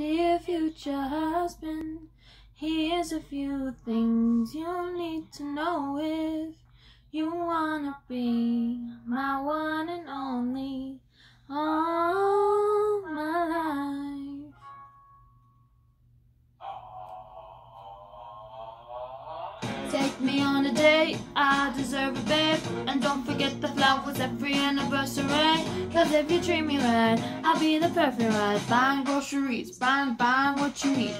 Dear future husband, here's a few things you need to know. If you wanna be my one and only Take me on a date, I deserve a babe And don't forget the flowers every anniversary. Cause if you treat me right, I'll be the perfect wife Buying groceries, buying, buying what you need.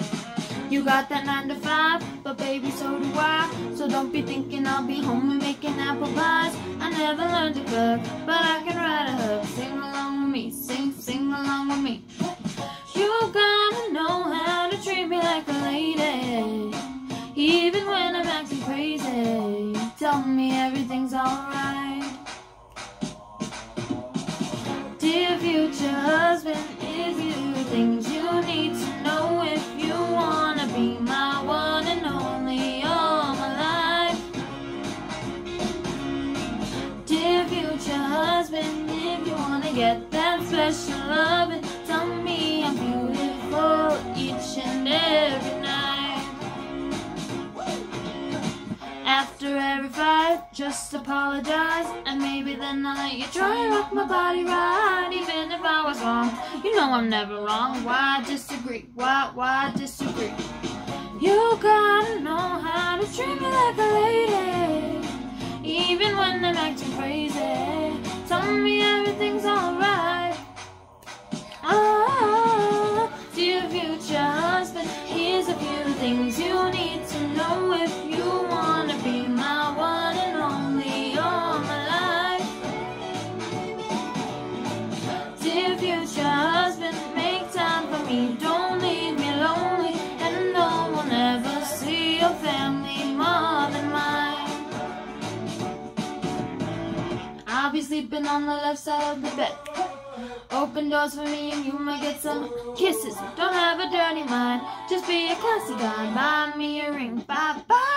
You got that 9 to 5, but baby so do I. So don't be thinking I'll be home and making apple pies. I never learned to cook, but I can write a hook. Sing along with me, sing, sing along with me tell me everything's alright. Dear future husband, if you things you need to know if you wanna be my one and only all my life. Dear future husband, if you wanna get that special loving, tell me I'm beautiful each and every night. Fight, just apologize And maybe then I'll let you try and rock my body right Even if I was wrong, you know I'm never wrong Why disagree? Why, why disagree? You gotta know how to treat me like a lady Even when I'm acting crazy Tell me everything's alright Oh, dear future husband Here's a few things you need to know if sleeping on the left side of the bed. Open doors for me and you might get some kisses. Don't have a dirty mind, just be a classy guy. Buy me a ring, buy, buy